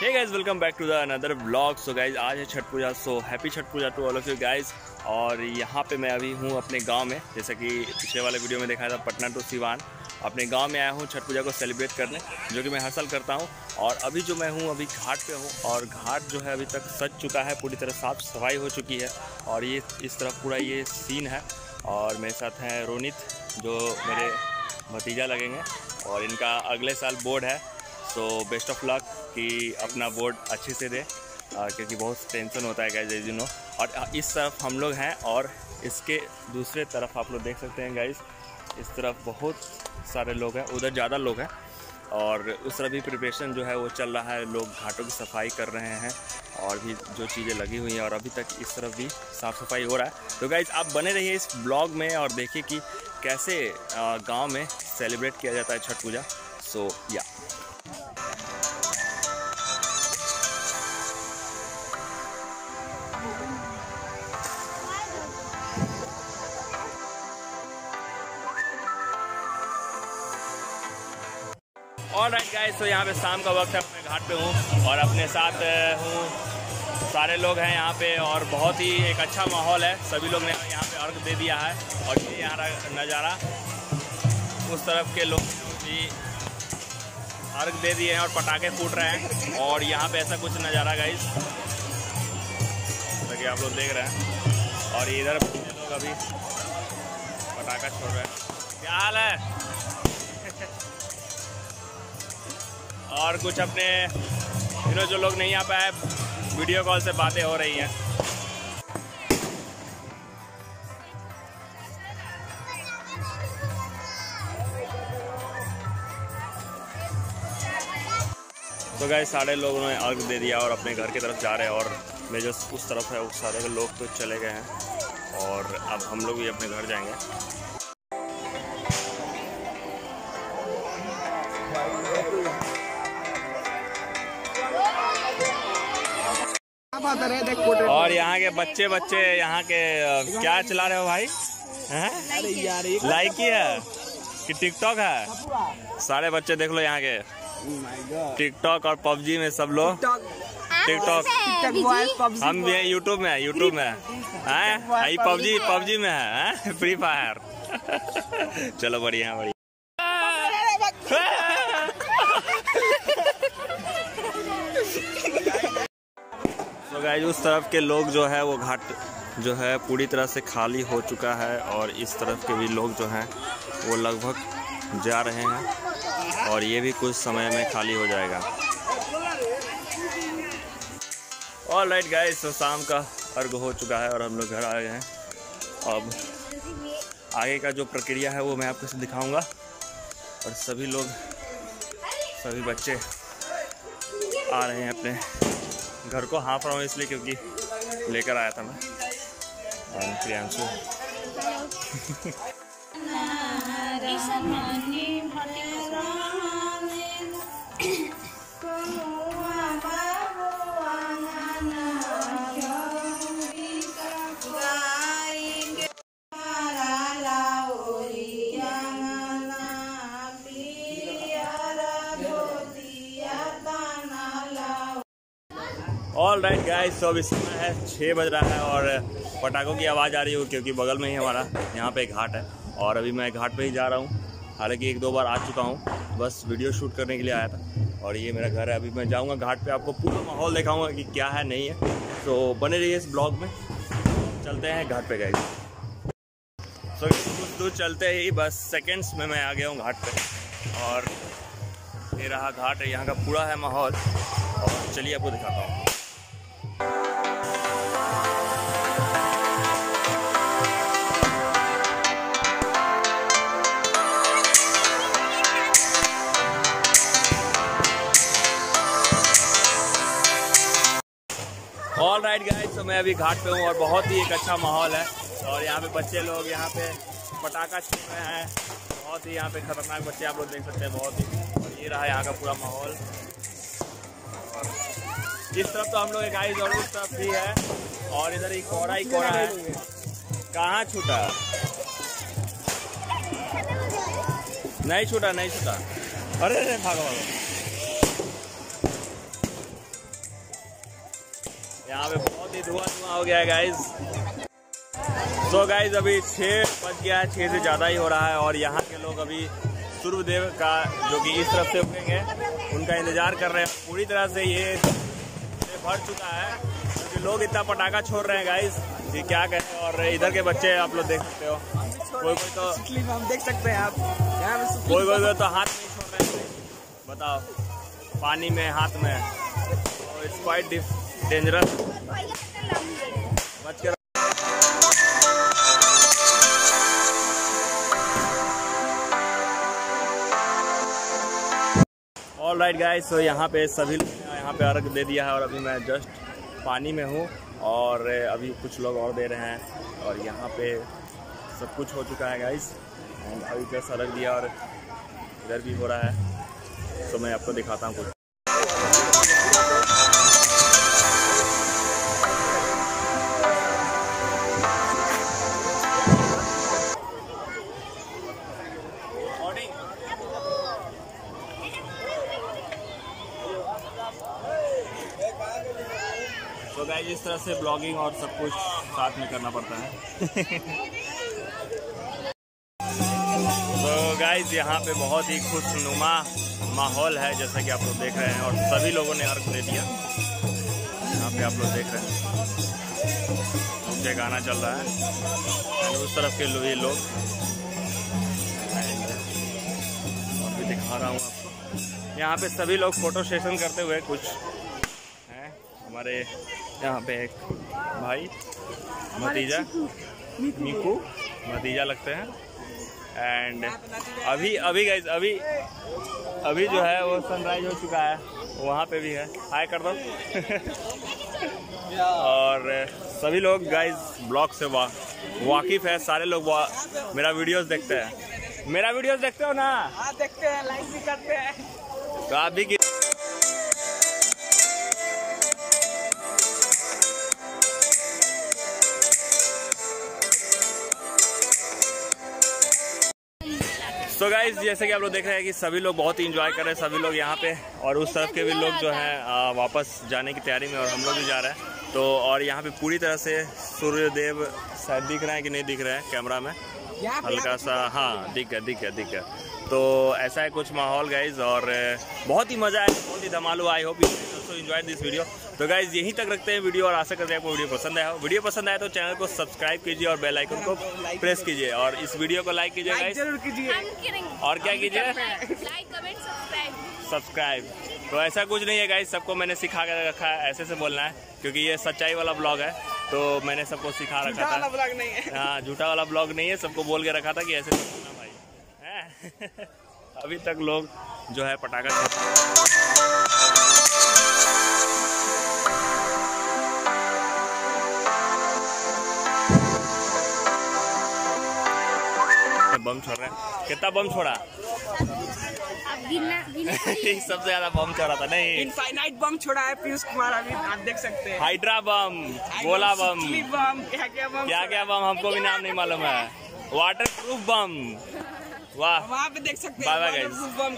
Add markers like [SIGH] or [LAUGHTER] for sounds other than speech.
Hey guys welcome back to the another blog so guys आज है Chhath Puja so happy Chhath Puja to all of you guys और यहाँ पे मैं अभी हूँ अपने गाँव में, जैसा कि पिछले वाले वीडियो में दिखाया था, पटना टू सिवान. अपने गाँव में आया हूँ छठ पूजा को सेलिब्रेट करने, जो कि मैं हर साल करता हूँ. और अभी जो मैं हूँ, अभी घाट पे हूँ. और घाट जो है अभी तक सज चुका है, पूरी तरह साफ़ सफ़ाई हो चुकी है. और ये इस तरफ़ पूरा ये सीन है. और मेरे साथ हैं रोनित, जो मेरे भतीजा लगेंगे. और इनका अगले साल बोर्ड है. सो बेस्ट ऑफ़ लक कि अपना बोर्ड अच्छे से दे क्योंकि बहुत टेंशन होता है गाइज़ यू नो और इस तरफ़ हम लोग हैं और इसके दूसरे तरफ़ आप लोग देख सकते हैं गाइज़ इस तरफ़ बहुत सारे लोग हैं, उधर ज़्यादा लोग हैं. और उस तरफ़ भी प्रिपरेशन जो है वो चल रहा है, लोग घाटों की सफ़ाई कर रहे हैं और भी जो चीज़ें लगी हुई हैं और अभी तक इस तरफ़ भी साफ़ सफ़ाई हो रहा है. तो गाइज़ आप बने रहिए इस ब्लॉग में और देखिए कि कैसे गाँव में सेलिब्रेट किया जाता है छठ पूजा. सो या और राइट गाइस तो यहाँ पे शाम का वक्त है, मैं घाट पे हूँ और अपने साथ हूँ। सारे लोग हैं यहाँ पे और बहुत ही एक अच्छा माहौल है। सभी लोग ने यहाँ पे अर्घ दे दिया है और ये यहाँ नज़ारा उस तरफ़ के लोग भी अर्घ दे दिए हैं और पटाखे फूट रहे हैं और यहाँ पे ऐसा कुछ नज़ारा गाइस जैसा कि आप लोग देख रहे हैं। और इधर लोग अभी पटाखा छोड़ रहे हैं। क्या हाल है? और कुछ अपने नो जो लोग नहीं आ पाए, वीडियो कॉल से बातें हो रही हैं। तो गए सारे लोगों ने अर्घ दे दिया और अपने घर की तरफ़ जा रहे हैं और मैं जो उस तरफ़ है उस सारे लोग तो चले गए हैं। और अब हम लोग भी अपने घर जाएँगे। और यहाँ के बच्चे बच्चे यहाँ के क्या चला रहे हो भाई? लाइक ही है कि टिकटॉक है? सारे बच्चे देख लो यहाँ के। टिकटॉक और पबजी में सब लोग टिकटॉक हम भी यूट्यूब में यूट्यूब में। है? पबजी पबजी में है फ्री फायर चलो बढ़िया बढ़िया। तो गाइज़ उस तरफ़ के लोग जो है, वो घाट जो है, पूरी तरह से खाली हो चुका है और इस तरफ़ के भी लोग जो हैं, वो लगभग जा रहे हैं और ये भी कुछ समय में खाली हो जाएगा। और लाइट गाय तो शाम का अर्घ हो चुका है और हम लोग घर आ गए हैं। अब आगे का जो प्रक्रिया है, वो मैं आपको दिखाऊँगा। और सभी लोग, सभी बच्चे आ रहे हैं अपने घर को हाँ रहा हूँ इसलिए क्योंकि लेकर आया था मैं। प्रियांशु। ऑल राइट गाइस अब इस समय है छः बज रहा है और पटाखों की आवाज़ आ रही हो क्योंकि बगल में ही हमारा यहाँ पे घाट है और अभी मैं घाट पे ही जा रहा हूँ। हालाँकि एक दो बार आ चुका हूँ, बस वीडियो शूट करने के लिए आया था और ये मेरा घर है। अभी मैं जाऊँगा घाट पे, आपको पूरा माहौल दिखाऊँगा कि क्या है, नहीं है। तो बने रहिए इस ब्लॉग में। चलते हैं घाट पे गए तो कुछ दूर चलते ही, बस सेकेंड्स में मैं आ गया हूँ घाट पर और ये रहा घाट, यहाँ का पूरा है माहौल। और चलिए आपको दिखाता हूँ। राइट गाइस तो मैं अभी घाट पे हूँ और बहुत ही एक अच्छा माहौल है। और यहाँ पे बच्चे लोग यहाँ पे पटाखा छीन रहे हैं। बहुत ही यहाँ पे खतरनाक बच्चे आप लोग देख सकते हैं, बहुत ही। और ये रहा यहाँ का पूरा माहौल। इस तरफ़ तो हम लोग एक आई और उस तरफ़ भी है। और इधर ही कोड़ा ही कोड़ा है। कहाँ छूटा? नहीं छूटा नहीं छूटा। अरे, भागो भागो। यहाँ पे बहुत ही धुआँ धुआँ हो गया है गाइज़ सो गाइज़ अभी छः बज गया है छः से ज़्यादा ही हो रहा है और यहाँ के लोग अभी सूर्यदेव का जो कि इस तरफ़ से उगेंगे उनका इंतज़ार कर रहे हैं। पूरी तरह से ये भर चुका है क्योंकि लोग इतना पटाखा छोड़ रहे हैं गाइज़ कि क्या कहें। और इधर के बच्चे आप लोग देख सकते हो। कोई कोई तो हम देख सकते हैं आप। कोई कोई कोई तो हाथ नहीं छोड़ रहे बताओ पानी में हाथ में। It's quite dangerous all right guys तो यहाँ पे सभी, यहाँ पे अर्घ दे दिया है और अभी मैं जस्ट पानी में हूँ और अभी कुछ लोग और दे रहे हैं और यहाँ पे सब कुछ हो चुका है गाइस एंड अभी जस्ट अर्घ दिया और इधर भी हो रहा है। तो मैं आपको दिखाता हूँ कुछ। गाइज़ इस तरह से ब्लॉगिंग और सब कुछ साथ में करना पड़ता है। तो गाइज़ यहाँ पे बहुत ही खुशनुमा माहौल है, जैसा कि आप लोग देख रहे हैं और सभी लोगों ने अर्घ दे दिया। यहाँ पे आप लोग देख रहे हैं। गाना चल रहा है। उस तरफ़ के ये लोग और भी दिखा रहा हूँ आपको। यहाँ पे सभी लोग फ़ोटो सेशन करते हुए कुछ हैं। हमारे यहाँ पे एक भाई भतीजा मीकू। भतीजा लगते हैं। एंड अभी अभी गई अभी अभी जो है वो सनराइज हो चुका है। वहाँ पे भी है। हाय कर दो और सभी लोग गाइज़ ब्लॉग से वा, वाकिफ है। सारे लोग वा, मेरा वीडियोस देखते हैं। मेरा वीडियोस देखते हो ना? हाँ देखते हैं लाइक भी करते हैं। तो आप भी सो so गाइज़ जैसे कि आप लोग देख रहे हैं कि सभी लोग बहुत ही इंजॉय कर रहे हैं सभी लोग यहाँ पे और उस तरफ़ के भी लोग जो हैं वापस जाने की तैयारी में और हम लोग भी जा रहे हैं। तो और यहाँ पे पूरी तरह से सूर्यदेव शायद दिख रहे हैं कि नहीं दिख रहे हैं कैमरा में? हल्का सा हाँ दिख है। दिख है दिख है तो ऐसा है कुछ माहौल गाइज़ और बहुत ही मज़ा आया बहुत ही धमालू I hope you enjoy this video तो गाइज़ यहीं तक रखते हैं वीडियो और आशा करते हैं आपको वीडियो पसंद आया हो। वीडियो पसंद आया तो चैनल को सब्सक्राइब कीजिए और बेल आइकन को प्रेस कीजिए और इस वीडियो को लाइक कीजिए गाइज़ ज़रूर कीजिए। और क्या कीजिए? लाइक कमेंट सब्सक्राइब सब्सक्राइब तो ऐसा कुछ नहीं है गाइज़ सबको मैंने सिखा कर रखा है ऐसे से बोलना है क्योंकि ये सच्चाई वाला ब्लॉग है तो मैंने सबको सिखा रखा था। ब्लॉग नहीं है। हाँ झूठा वाला ब्लॉग नहीं है सबको बोल के रखा था कि ऐसे बोलना भाई। [LAUGHS] अभी तक लोग जो है पटाखा बम छोड़ रहे हैं। कितना बम छोड़ा? [LAUGHS] सबसे ज़्यादा बम छोड़ा था नहीं। इनफाइनाइट बम छोड़ा है पीयूष कुमार अभी आप देख सकते हैं। हाइड्रा बम गोला बम। बम क्या क्या बम क्या क्या बम हमको भी नाम नहीं मालूम है। [LAUGHS] वाटर प्रूफ बम। वाह। वहाँ पे देख सकते हैं बम।